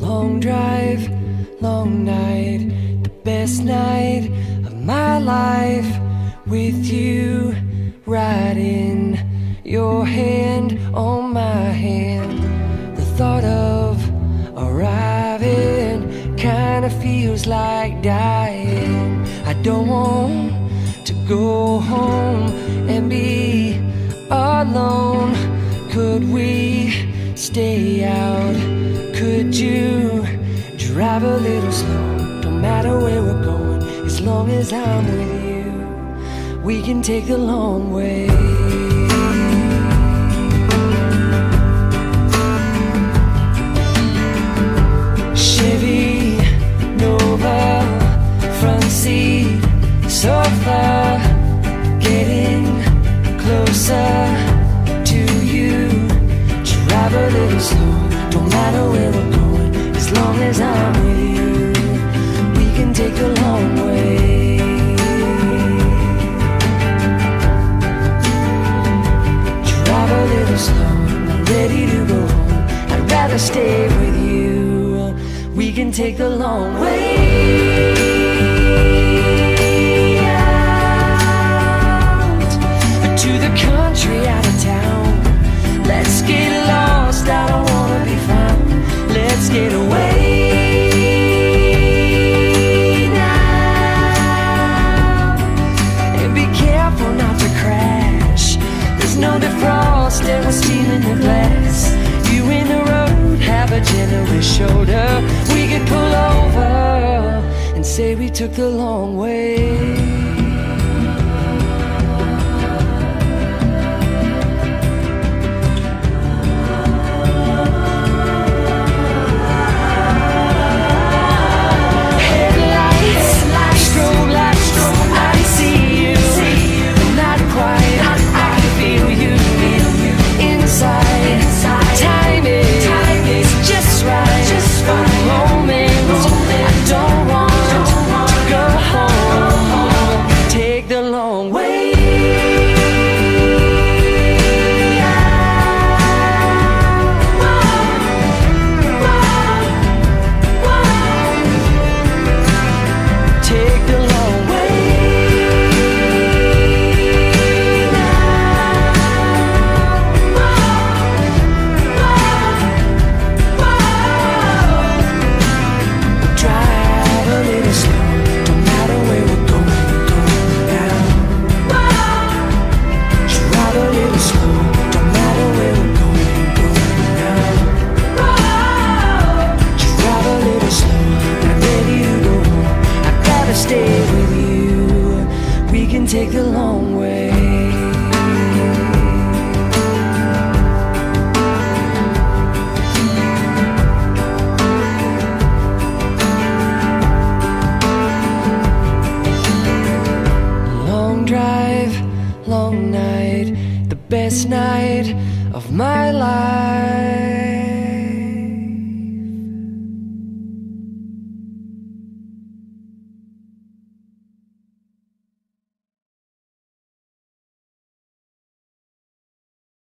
Long drive, long night, the best night of my life with you right kinda feels like dying. I don't want to go home and be alone. Could we stay out? Could you drive a little slow? Don't matter where we're going, as long as I'm with you, we can take the long way. Rather stay with you. We can take the long way out to the country out of town. Let's get lost. I don't wanna be found. Let's get away now and be careful not to crash. There's no defrost and we're stealing the glass. Say we took the long way. With you. We can take the long way. Long drive, long night, the best night of my life.